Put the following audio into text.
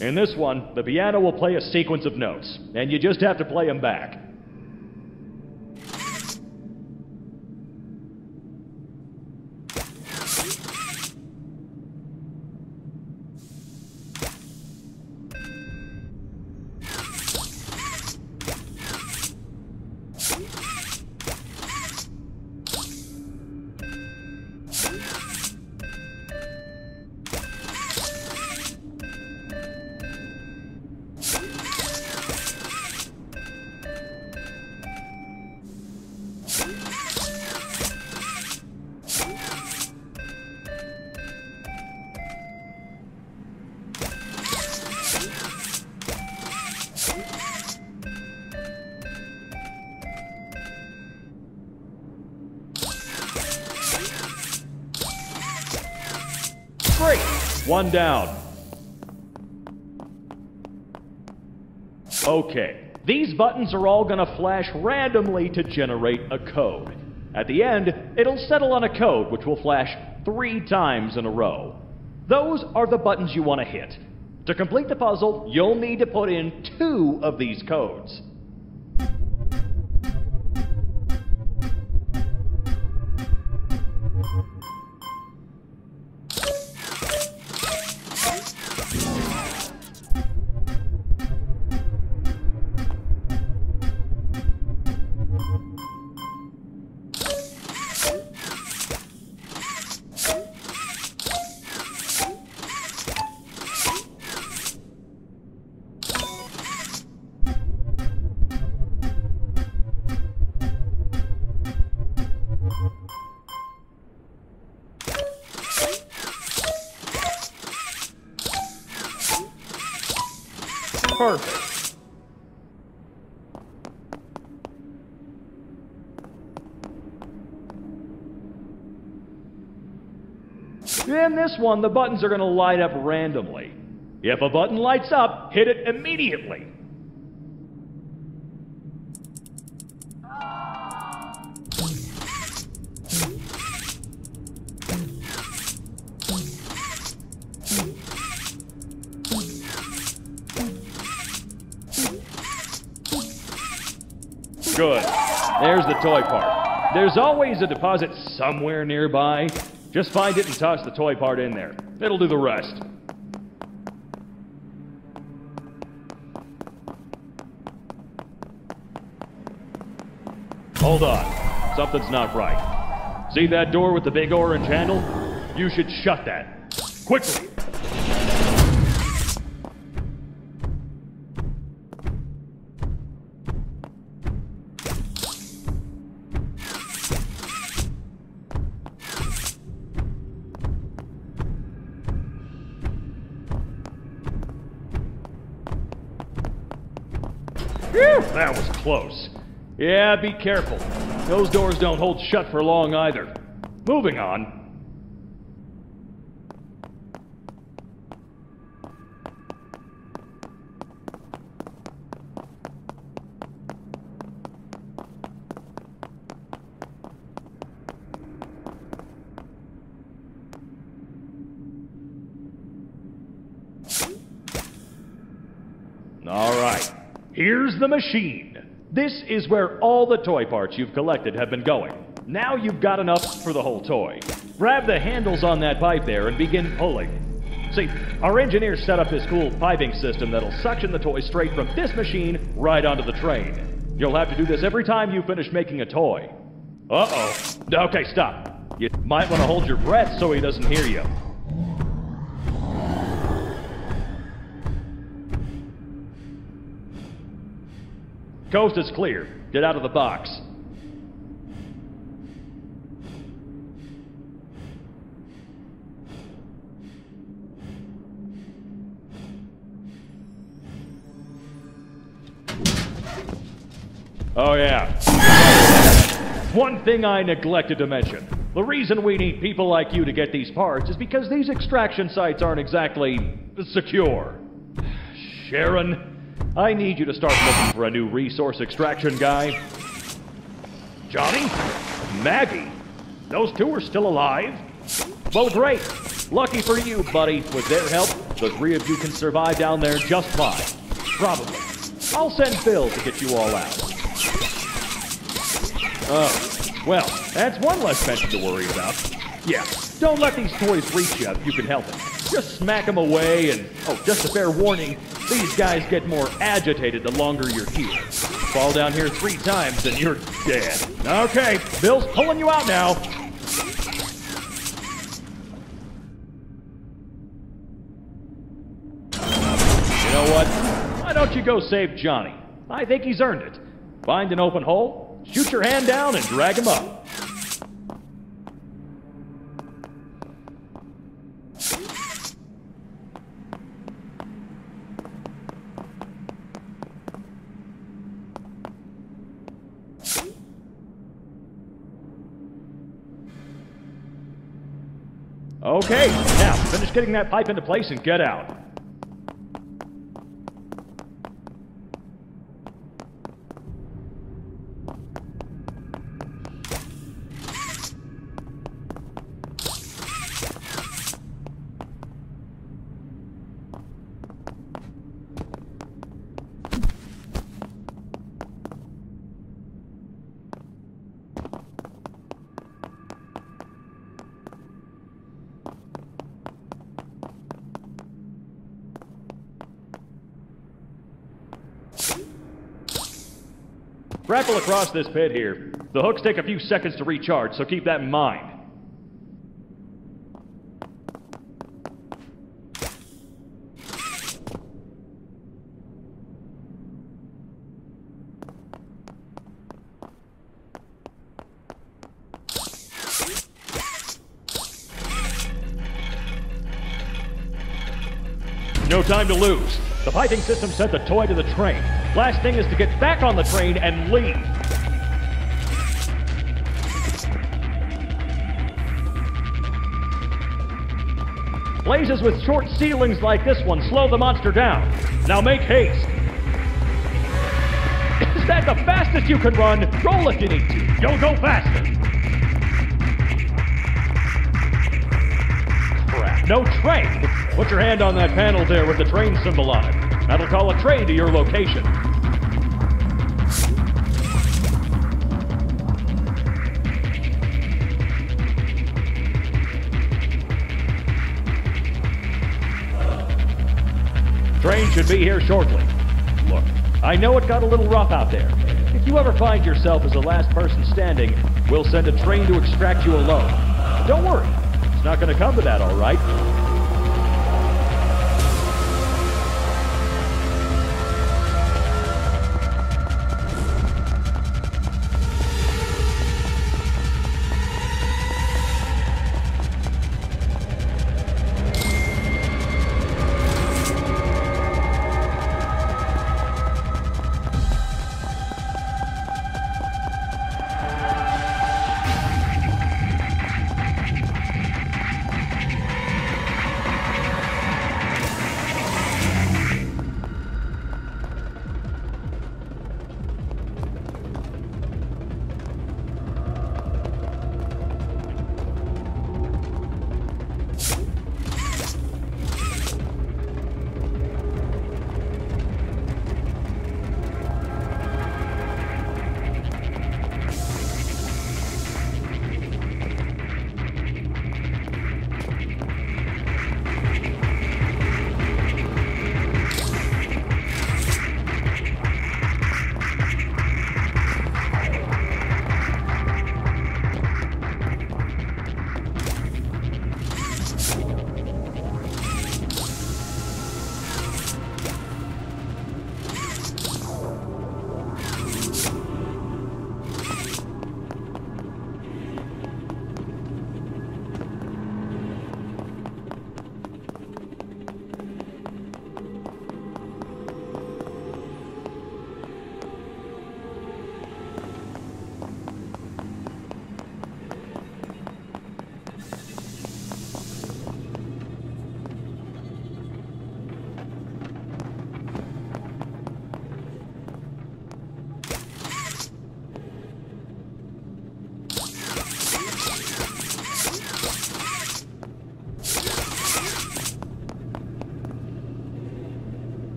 In this one, the piano will play a sequence of notes, and you just have to play them back. One down. Okay, these buttons are all gonna flash randomly to generate a code. At the end, it'll settle on a code which will flash three times in a row. Those are the buttons you want to hit. To complete the puzzle, you'll need to put in two of these codes. One, the buttons are going to light up randomly. If a button lights up, hit it immediately. Good. There's the toy part. There's always a deposit somewhere nearby. Just find it and toss the toy part in there. It'll do the rest. Hold on. Something's not right. See that door with the big orange handle? You should shut that. Quickly! Yeah, be careful. Those doors don't hold shut for long either. Moving on. All right. Here's the machine. This is where all the toy parts you've collected have been going. Now you've got enough for the whole toy. Grab the handles on that pipe there and begin pulling. See, our engineers set up this cool piping system that'll suction the toy straight from this machine right onto the train. You'll have to do this every time you finish making a toy. Uh-oh. Okay, stop. You might want to hold your breath so he doesn't hear you. Coast is clear. Get out of the box. Oh, yeah. One thing I neglected to mention. The reason we need people like you to get these parts is because these extraction sites aren't exactly secure. Sharon, I need you to start looking for a new resource extraction guy. Johnny? Maggie? Those two are still alive? Well, great. Lucky for you, buddy. With their help, the three of you can survive down there just fine. Probably. I'll send Bill to get you all out. Oh, well, that's one less pension to worry about. Yeah, don't let these toys reach you if you can help it. Just smack them away, and oh, just a fair warning, these guys get more agitated the longer you're here. Fall down here three times and you're dead. Okay, Bill's pulling you out now. You know what? Why don't you go save Johnny? I think he's earned it. Find an open hole, shoot your hand down, and drag him up. Okay, now finish getting that pipe into place and get out. Grapple across this pit here. The hooks take a few seconds to recharge, so keep that in mind. No time to lose. The piping system sent the toy to the train. Last thing is to get back on the train and leave. Blazes with short ceilings like this one slow the monster down. Now make haste. Is that the fastest you can run? Roll if you need to. You'll go faster. Crap. No train. Put your hand on that panel there with the train symbol on it. That'll call a train to your location. Train should be here shortly. Look, I know it got a little rough out there. If you ever find yourself as the last person standing, we'll send a train to extract you alone. But don't worry, it's not going to come to that, all right?